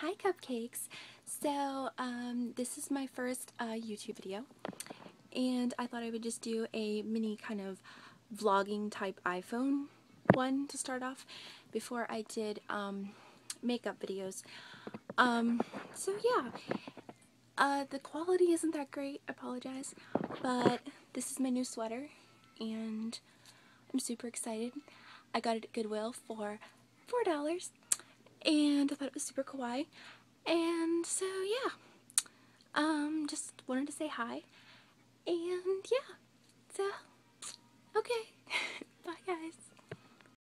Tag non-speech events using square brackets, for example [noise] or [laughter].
Hi cupcakes! So um, this is my first uh, YouTube video and I thought I would just do a mini kind of vlogging type iPhone one to start off before I did um, makeup videos. Um, so yeah, uh, the quality isn't that great, I apologize, but this is my new sweater and I'm super excited. I got it at Goodwill for $4 and I thought it was super kawaii. And so yeah, um, just wanted to say hi. And yeah, so okay. [laughs]